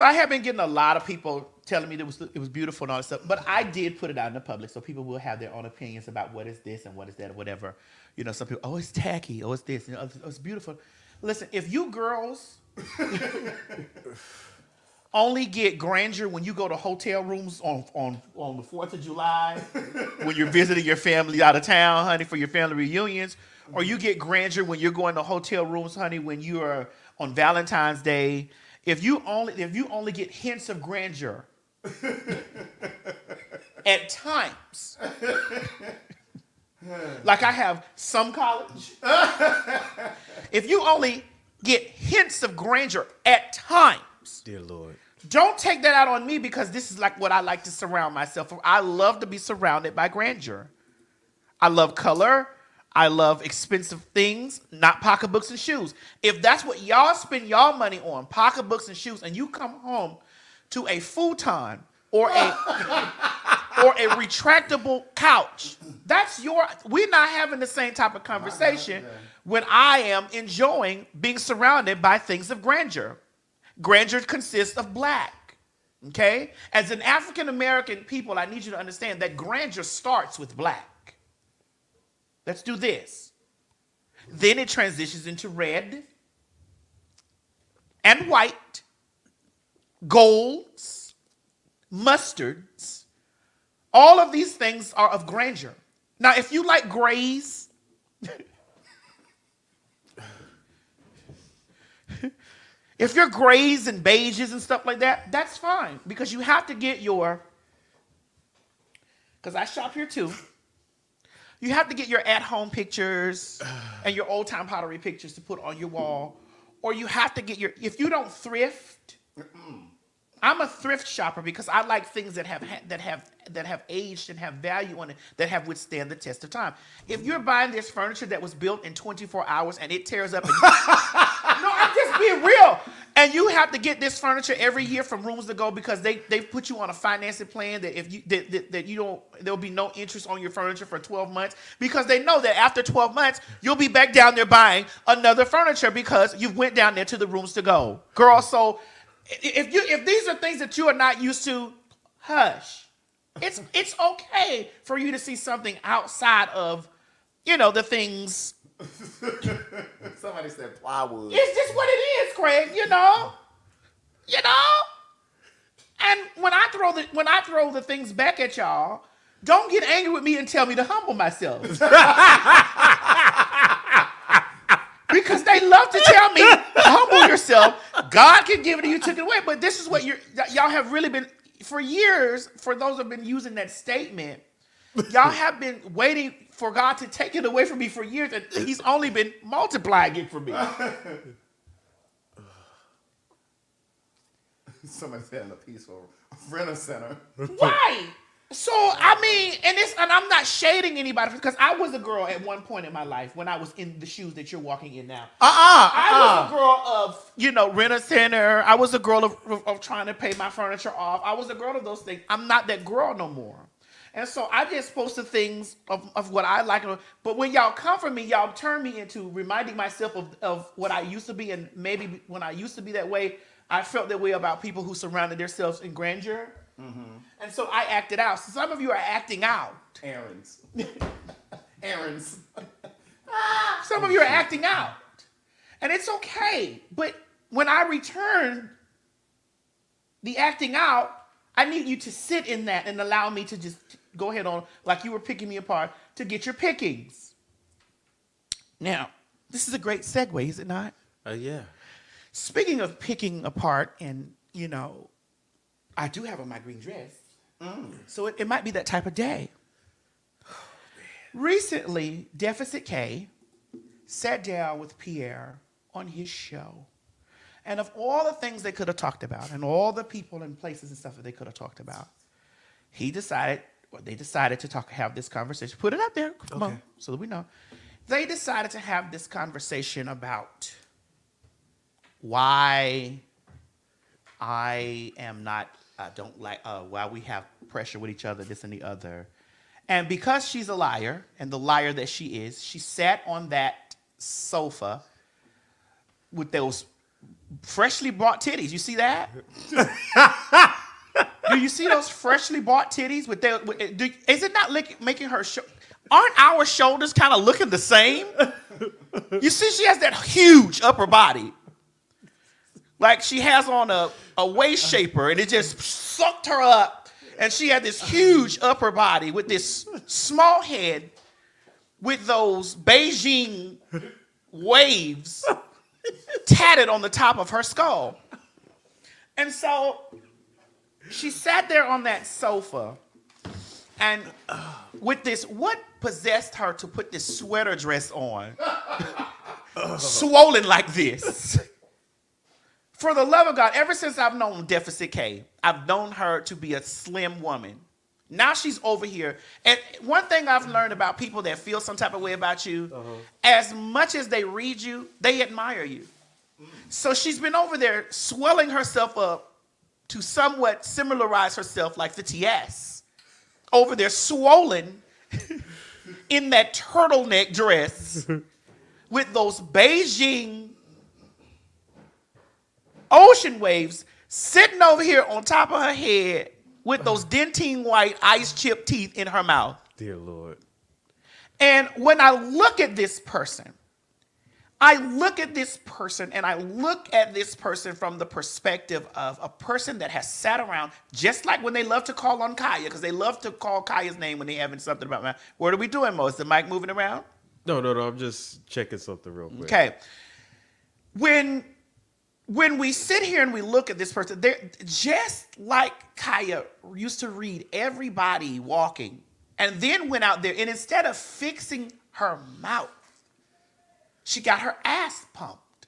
I have been getting a lot of people telling me that it was it was beautiful and all that stuff, but I did put it out in the public, so people will have their own opinions about what is this and what is that or whatever. You know, some people, oh, it's tacky, oh, it's this, you know, oh, it's beautiful. Listen, if you girls only get grandeur when you go to hotel rooms on on on the Fourth of July, when you're visiting your family out of town, honey, for your family reunions, or you get grandeur when you're going to hotel rooms, honey, when you are on Valentine's Day. If you only if you only get hints of grandeur at times, like I have some college. if you only get hints of grandeur at times, Dear Lord. don't take that out on me because this is like what I like to surround myself with. I love to be surrounded by grandeur. I love color. I love expensive things, not pocketbooks and shoes. If that's what y'all spend y'all money on, pocketbooks and shoes, and you come home to a futon or a or a retractable couch, that's your we're not having the same type of conversation when I am enjoying being surrounded by things of grandeur. Grandeur consists of black. Okay? As an African American people, I need you to understand that grandeur starts with black. Let's do this. Then it transitions into red and white, golds, mustards. All of these things are of grandeur. Now, if you like grays, if you're grays and beiges and stuff like that, that's fine because you have to get your, because I shop here too. You have to get your at home pictures and your old time pottery pictures to put on your wall. Or you have to get your, if you don't thrift, I'm a thrift shopper because I like things that have that have that have aged and have value on it that have withstand the test of time. If you're buying this furniture that was built in 24 hours and it tears up, and no, I'm just being real. And you have to get this furniture every year from Rooms to Go because they they put you on a financing plan that if you that, that, that you don't there'll be no interest on your furniture for 12 months because they know that after 12 months you'll be back down there buying another furniture because you went down there to the Rooms to Go, girl. So if you if these are things that you are not used to, hush. It's it's okay for you to see something outside of, you know, the things. Somebody said plywood. It's just what it is, Craig. You know, you know. And when I throw the when I throw the things back at y'all, don't get angry with me and tell me to humble myself. because they love to tell me, humble yourself. God can give it to you, took it away. But this is what you're y'all have really been for years, for those who have been using that statement, y'all have been waiting for God to take it away from me for years, and He's only been multiplying it for me. Somebody said in a peaceful rent center. Why? So I mean, and this, and I'm not shading anybody because I was a girl at one point in my life when I was in the shoes that you're walking in now. Uh uh I was a girl of, you know, rent a center. I was a girl of, of, of trying to pay my furniture off. I was a girl of those things. I'm not that girl no more. And so I just posted things of, of what I like. But when y'all come for me, y'all turn me into reminding myself of, of what I used to be. And maybe when I used to be that way, I felt that way about people who surrounded themselves in grandeur. Mm-hmm. And so I acted out. So some of you are acting out. Errands. Errands. Some of you are acting out. And it's okay. But when I return the acting out, I need you to sit in that and allow me to just go ahead on, like you were picking me apart, to get your pickings. Now, this is a great segue, is it not? Uh, yeah. Speaking of picking apart, and you know, I do have on my green dress. So it, it might be that type of day. Recently, Deficit K sat down with Pierre on his show. And of all the things they could have talked about, and all the people and places and stuff that they could have talked about, he decided, well, they decided to talk, have this conversation. Put it out there, come on, so that we know. They decided to have this conversation about why I am not, I don't like, uh, why we have pressure with each other, this and the other. And because she's a liar, and the liar that she is, she sat on that sofa with those freshly bought titties. You see that? do you see those freshly bought titties with their? Do, is it not making her? Aren't our shoulders kind of looking the same? You see, she has that huge upper body. Like she has on a, a waist shaper and it just sucked her up. And she had this huge upper body with this small head with those Beijing waves tatted on the top of her skull. And so she sat there on that sofa and with this, what possessed her to put this sweater dress on? swollen like this. For the love of God, ever since I've known Deficit K, I've known her to be a slim woman. Now she's over here. And one thing I've learned about people that feel some type of way about you, uh-huh. as much as they read you, they admire you. Mm. So she's been over there swelling herself up to somewhat similarize herself like the TS. Over there swollen in that turtleneck dress with those Beijing ocean waves sitting over here on top of her head with those dentine white ice chip teeth in her mouth. Dear Lord. And when I look at this person, I look at this person and I look at this person from the perspective of a person that has sat around, just like when they love to call on Kaya, because they love to call Kaya's name when they're having something about. my What are we doing, Mo? Is the mic moving around? No, no, no. I'm just checking something real quick. Okay. When when we sit here and we look at this person, they're just like Kaya used to read everybody walking and then went out there and instead of fixing her mouth, she got her ass pumped.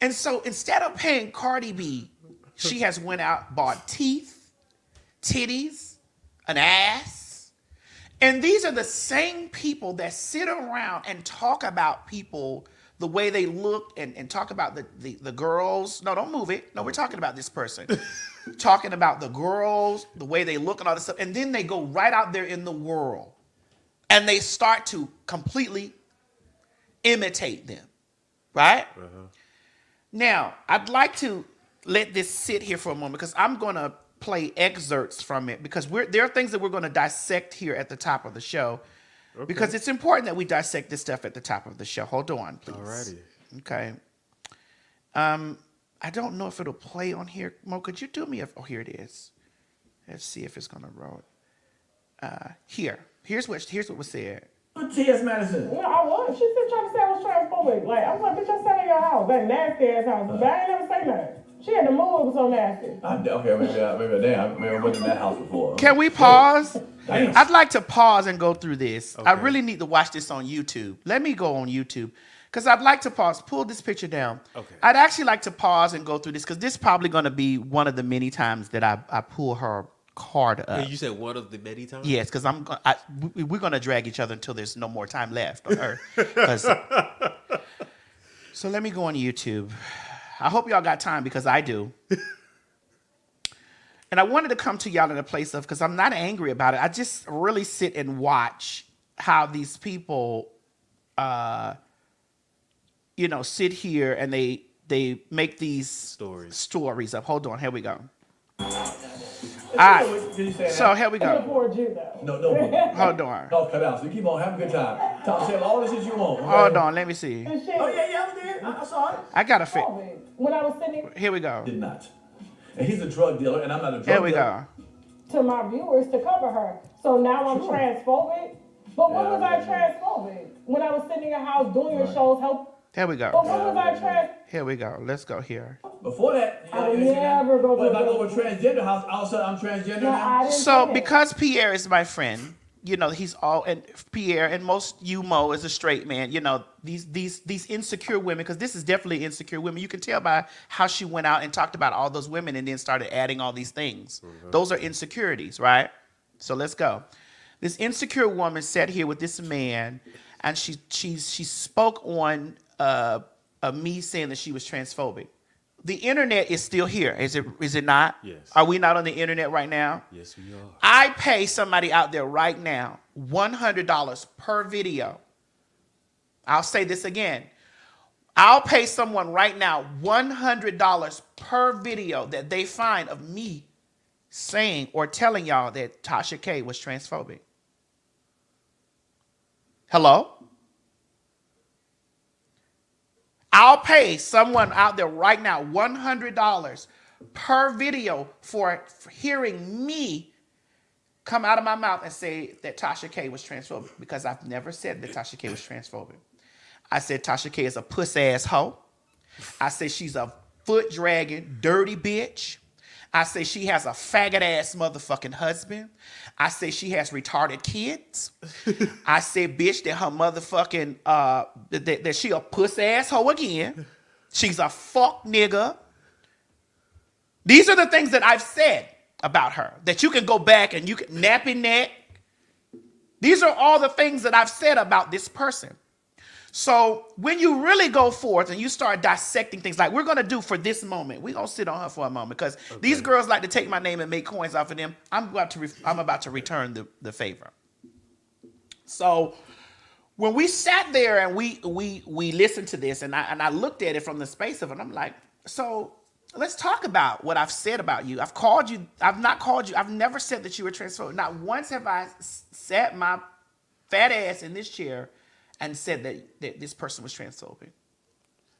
And so instead of paying Cardi B, she has went out, bought teeth, titties, an ass. And these are the same people that sit around and talk about people the way they look and, and talk about the, the, the girls. No, don't move it. No, we're talking about this person. talking about the girls, the way they look and all this stuff. And then they go right out there in the world and they start to completely imitate them. Right? Now, I'd like to let this sit here for a moment because I'm going to play excerpts from it because we're, there are things that we're going to dissect here at the top of the show because it's important that we dissect this stuff at the top of the show. Hold on, please. Alrighty. Okay. Um, I don't know if it'll play on here. Mo, could you do me a? Oh, here it is. Let's see if it's gonna roll. Uh, here. Here's what. Here's what was said. T.S. Madison. No, I was. She still trying to say I was transphobic. Like, I was like, bitch, I sat in your house. That nasty ass house. Uh. But I ain't never say nothing. She had to move. It was so nasty. I, okay, maybe, uh, I, maybe, damn, maybe I went in that house before. Can we pause? Damn. I'd like to pause and go through this. I really need to watch this on YouTube. Let me go on YouTube because I'd like to pause. Pull this picture down. Okay. I'd actually like to pause and go through this because this is probably going to be one of the many times that I, I pull her card up. You said one of the many times? Yes, because I'm. I, we, we're gonna drag each other until there's no more time left on Earth. so let me go on YouTube. I hope y'all got time because I do. and I wanted to come to y'all in a place of because I'm not angry about it. I just really sit and watch how these people, uh, you know, sit here and they they make these Stories. stories up. Hold on, here we go. All right. Did you say So here we go. pour a Jew, though. No, no, no. Hold on. No, cut out. So you keep on having a good time. Talk, say all the shit you want. okay? Hold on, let me see. Oh, yeah, yeah, I was there. I, I saw it. I got a fit. COVID. When I was sitting Here we go. Did not. And he's a drug dealer, and I'm not a drug dealer. Here we dealer. go. to my viewers to cover her. So now I'm transphobic. But when Yeah, was yeah, I transphobic? When I was sitting in your house doing your shows, help. Here we go. when was I trans? Here we go. Let's go here. Before that, I would you know, you see that? never go But to if I a- go to transgender house, all of a sudden I'm transgender No, now. So because Pierre is my friend, you know, he's all and Pierre and most you Mo is a straight man. You know, these these these insecure women, because this is definitely insecure women. You can tell by how she went out and talked about all those women and then started adding all these things. Mm-hmm. Those are insecurities, right? So let's go. This insecure woman sat here with this man, and she she she spoke on uh, uh me saying that she was transphobic. The internet is still here, is it? Is it not? Yes. Are we not on the internet right now? Yes, we are. I pay somebody out there right now $100 per video. I'll say this again. I'll pay someone right now $100 per video that they find of me saying or telling y'all that Tasha K was transphobic. Hello? I'll pay someone out there right now $100 per video for, hearing me come out of my mouth and say that Tasha K was transphobic because I've never said that Tasha K was transphobic. I said Tasha K is a puss ass hoe. I said she's a foot dragging, dirty bitch. I say she has a faggot ass motherfucking husband. I say she has retarded kids. I say, bitch, that her motherfucking uh that, that she a puss ass hoe again. She's a fuck nigga. These are the things that I've said about her that you can go back and you can nappy neck. These are all the things that I've said about this person. So when you really go forth and you start dissecting things like we're gonna do for this moment, we're gonna sit on her for a moment because these girls like to take my name and make coins off of them. I'm about to re- I'm about to return the, the favor. So when we sat there and we we we listened to this and I and I looked at it from the space of it, I'm like, so let's talk about what I've said about you. I've called you, I've not called you, I've never said that you were transphobic. Not once have I sat my fat ass in this chair and said that, that this person was transphobic.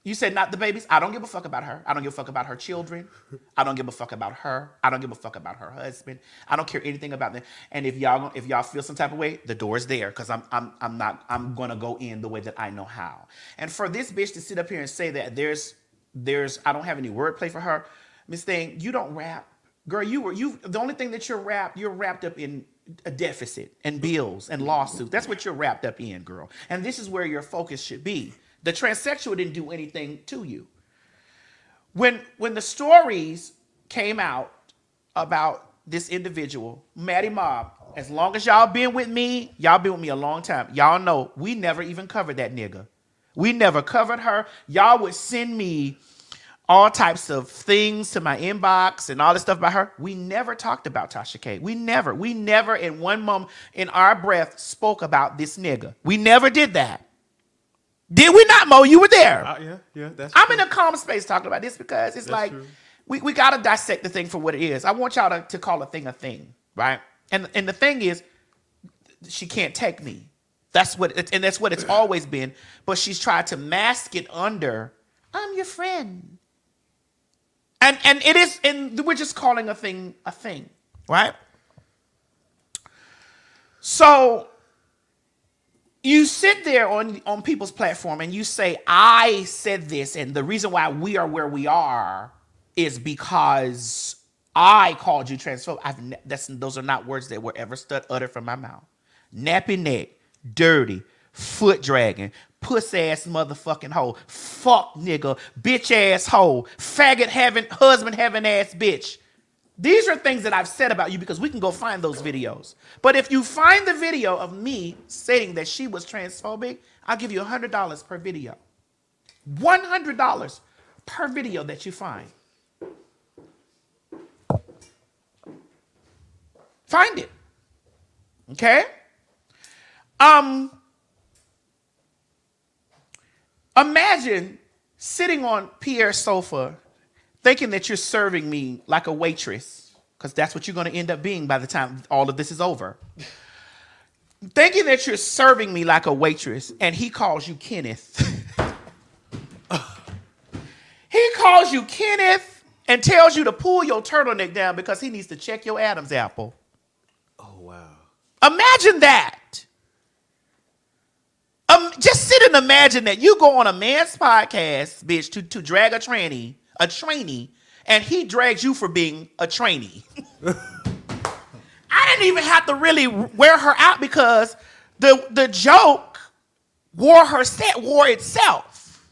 You said not the babies. I don't give a fuck about her. I don't give a fuck about her children. I don't give a fuck about her. I don't give a fuck about her husband. I don't care anything about them. And if y'all if y'all feel some type of way, the door's there because I'm I'm I'm not I'm gonna go in the way that I know how. And for this bitch to sit up here and say that there's there's I don't have any wordplay for her, Miss Thing, you don't rap, girl. You were you the only thing that you're wrapped you're wrapped up in a deficit and bills and lawsuits. That's what you're wrapped up in, girl. And this is where your focus should be. The transsexual didn't do anything to you. When when the stories came out about this individual, Maddie Mob, as long as y'all been with me, y'all been with me a long time. Y'all know we never even covered that nigga. We never covered her. Y'all would send me all types of things to my inbox and all this stuff about her. We never talked about Tasha K. We never, we never in one moment in our breath spoke about this nigga. We never did that. Did we not, Mo? You were there. Uh, yeah, yeah, that's. I'm true. in a calm space talking about this because it's That's like true. we, we gotta dissect the thing for what it is. I want y'all to, to call a thing a thing, right? And and the thing is, she can't take me. That's what it, and that's what it's always been. But she's tried to mask it under I'm your friend. And and it is and we're just calling a thing a thing, right? So you sit there on on people's platform and you say i said this and the reason why we are where we are is because i called you transphobic I've that's those are not words that were ever stud uttered from my mouth nappy neck dirty foot dragging puss ass motherfucking hoe fuck nigga bitch ass hoe faggot having husband having ass bitch these are things that I've said about you because we can go find those videos. But if you find the video of me saying that she was transphobic, I'll give you $100 per video. $100 per video that you find. Find it. Okay? Um Imagine sitting on Pierre's sofa thinking that you're serving me like a waitress, because that's what you're going to end up being by the time all of this is over. thinking that you're serving me like a waitress, and he calls you Kenneth. he calls you Kenneth and tells you to pull your turtleneck down because he needs to check your Adam's apple. Oh wow. Imagine that. Just sit and imagine that you go on a man's podcast, bitch, to, to drag a tranny, a trainee, and he drags you for being a trainee. I didn't even have to really wear her out because the the joke wore her set wore itself.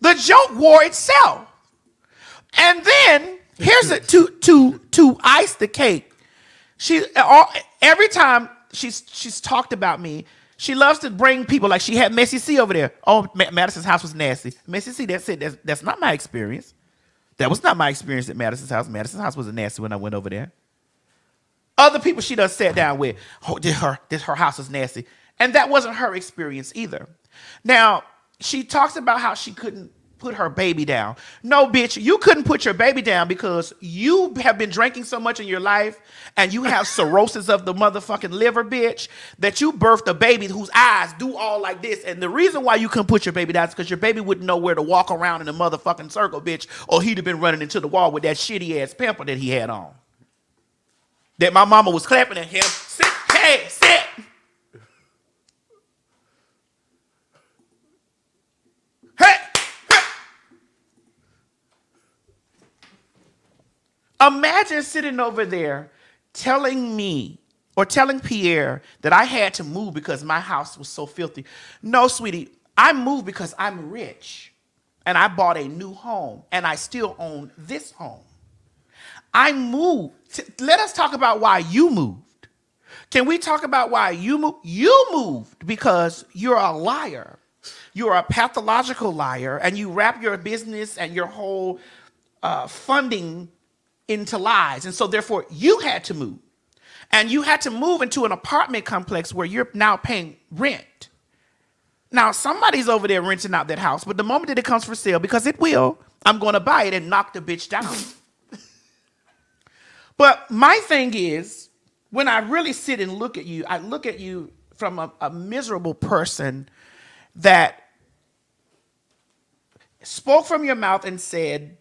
The joke wore itself. And then here's it to to to ice the cake. She all, every time she's she's talked about me, she loves to bring people like she had Messy C over there. Oh, Ma- Madison's house was nasty. Messy C, that's it. That's, that's not my experience. That was not my experience at Madison's house. Madison's house was nasty when I went over there. Other people she does sat down with, oh, this her, this her house was nasty. And that wasn't her experience either. Now, she talks about how she couldn't put her baby down. No, bitch, you couldn't put your baby down because you have been drinking so much in your life and you have cirrhosis of the motherfucking liver, bitch, that you birthed a baby whose eyes do all like this. And the reason why you couldn't put your baby down is because your baby wouldn't know where to walk around in a motherfucking circle, bitch, or he'd have been running into the wall with that shitty ass pamper that he had on. That my mama was clapping at him. Sit, hey, sit. Hey, hey. Imagine sitting over there telling me or telling Pierre that I had to move because my house was so filthy. No, sweetie, I moved because I'm rich and I bought a new home and I still own this home. I moved. Let us talk about why you moved. Can we talk about why you moved? You moved because you're a liar. You're a pathological liar, and you wrap your business and your whole uh, funding into lies. And so, therefore, you had to move. And you had to move into an apartment complex where you're now paying rent. Now, somebody's over there renting out that house, but the moment that it comes for sale, because it will, I'm going to buy it and knock the bitch down. But my thing is, when I really sit and look at you, I look at you from a, a miserable person that spoke from your mouth and said,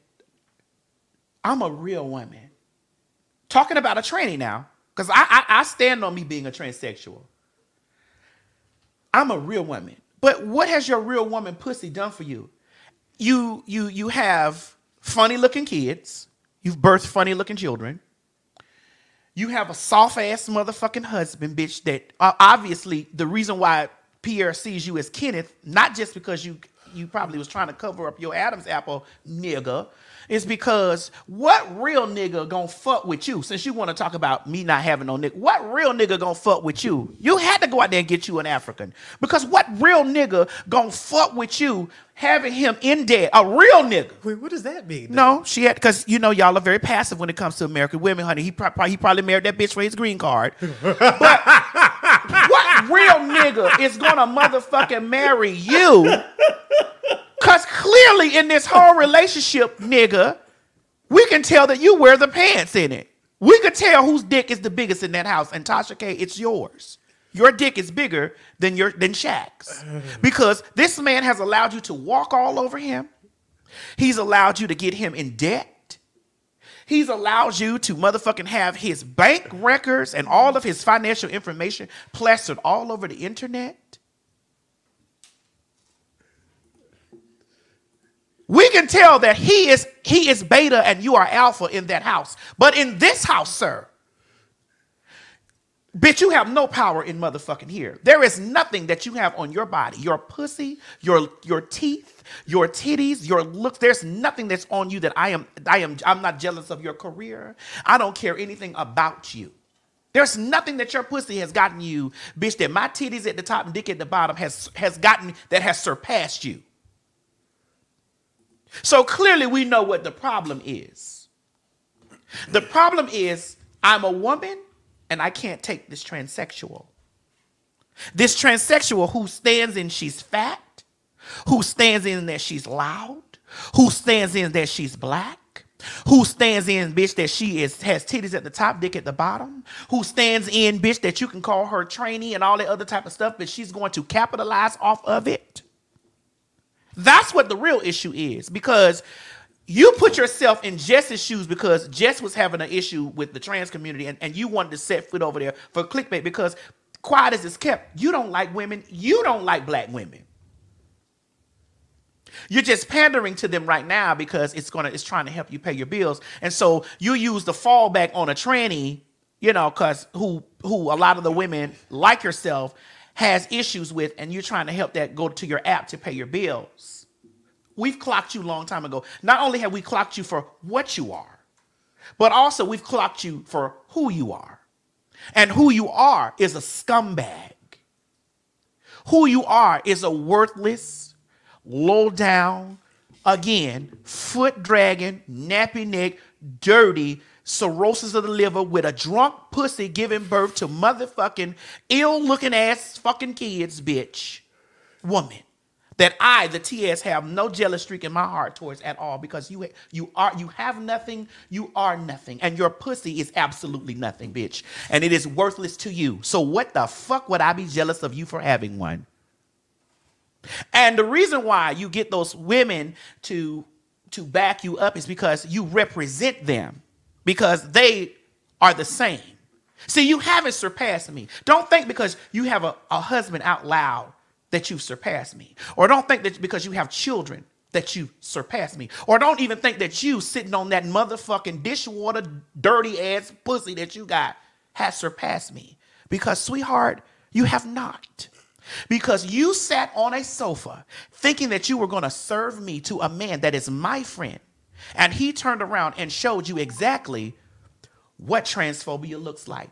I'm a real woman. Talking about a tranny now, because I, I, I stand on me being a transsexual. I'm a real woman. But what has your real woman pussy done for you? You you you have funny looking kids. You've birthed funny looking children. You have a soft ass motherfucking husband, bitch. That uh, obviously the reason why Pierre sees you as Kenneth, not just because you you probably was trying to cover up your Adam's apple, nigga, is because what real nigga gonna fuck with you? Since you want to talk about me not having no nigga, what real nigga gonna fuck with you? You had to go out there and get you an African because what real nigga gonna fuck with you? Having him in debt, a real nigga. Wait, what does that mean? No, she had because you know y'all are very passive when it comes to American women, honey. He, pro- he probably married that bitch for his green card. But real nigga is gonna motherfucking marry you? Cause clearly in this whole relationship, nigga, we can tell that you wear the pants in it. We could tell whose dick is the biggest in that house, and Tasha K, it's yours. Your dick is bigger than your than Shaq's because this man has allowed you to walk all over him. He's allowed you to get him in debt. He's allowed you to motherfucking have his bank records and all of his financial information plastered all over the internet. We can tell that he is he is beta and you are alpha in that house. But in this house, sir, bitch, you have no power in motherfucking here. There is nothing that you have on your body. Your pussy, your your teeth, your titties, your looks. There's nothing that's on you that I am I am I'm not jealous of your career. I don't care anything about you. There's nothing that your pussy has gotten you, bitch, that my titties at the top and dick at the bottom has has gotten that has surpassed you. So clearly we know what the problem is. The problem is I'm a woman and I can't take this transsexual. This transsexual who stands and she's fat, who stands in that she's loud, who stands in that she's black, who stands in bitch that she is has titties at the top, dick at the bottom, who stands in bitch that you can call her trainee and all that other type of stuff, but she's going to capitalize off of it. That's what the real issue is because you put yourself in Jess's shoes because Jess was having an issue with the trans community and, and you wanted to set foot over there for clickbait because quiet as it's kept, you don't like women, you don't like black women. You're just pandering to them right now because it's gonna it's trying to help you pay your bills. And so you use the fallback on a tranny, you know, cause who who a lot of the women like yourself has issues with, and you're trying to help that go to your app to pay your bills. We've clocked you a long time ago. Not only have we clocked you for what you are, but also we've clocked you for who you are. And who you are is a scumbag. Who you are is a worthless, low down, again, foot dragging, nappy neck, dirty, cirrhosis of the liver with a drunk pussy giving birth to motherfucking ill looking ass fucking kids, bitch. Woman. that I, the TS, have no jealous streak in my heart towards at all because you you are you have nothing, you are nothing, and your pussy is absolutely nothing, bitch, and it is worthless to you. So what the fuck would I be jealous of you for having one? And the reason why you get those women to to back you up is because you represent them because they are the same. See, you haven't surpassed me. Don't think because you have a, a husband out loud that you've surpassed me. Or don't think that because you have children that you surpassed me. Or don't even think that you sitting on that motherfucking dishwater dirty ass pussy that you got has surpassed me. Because, sweetheart, you have not. Because you sat on a sofa thinking that you were going to serve me to a man that is my friend. And he turned around and showed you exactly what transphobia looks like.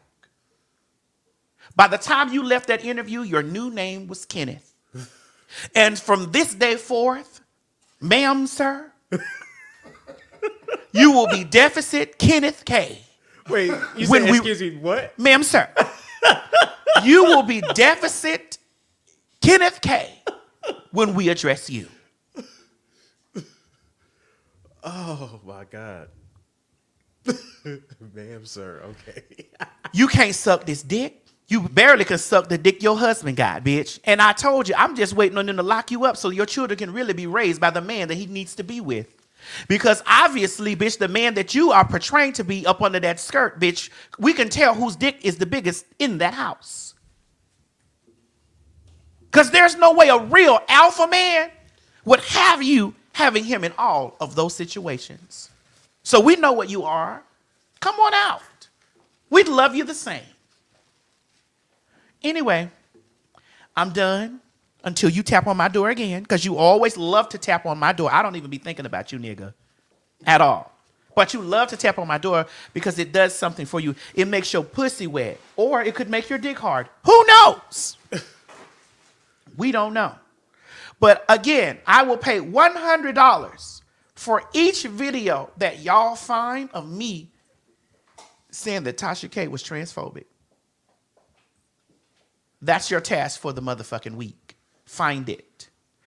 By the time you left that interview, your new name was Kenneth. And from this day forth, ma'am, sir, you will be deficit Kenneth K. Wait, you When said, we- excuse me, what? Ma'am, sir, you will be deficit Kenneth K when we address you. Oh my God. Ma'am, sir. Okay. You can't suck this dick. You barely can suck the dick your husband got, bitch. And I told you, I'm just waiting on them to lock you up so your children can really be raised by the man that he needs to be with. Because obviously, bitch, the man that you are portraying to be up under that skirt, bitch, we can tell whose dick is the biggest in that house. Because there's no way a real alpha man would have you having him in all of those situations. So we know what you are. Come on out. We'd love you the same. Anyway, I'm done until you tap on my door again because you always love to tap on my door. I don't even be thinking about you, nigga, at all. But you love to tap on my door because it does something for you. It makes your pussy wet, or it could make your dick hard. Who knows? we don't know. But again, I will pay $100 for each video that y'all find of me saying that Tasha K was transphobic. That's your task for the motherfucking week. Find it.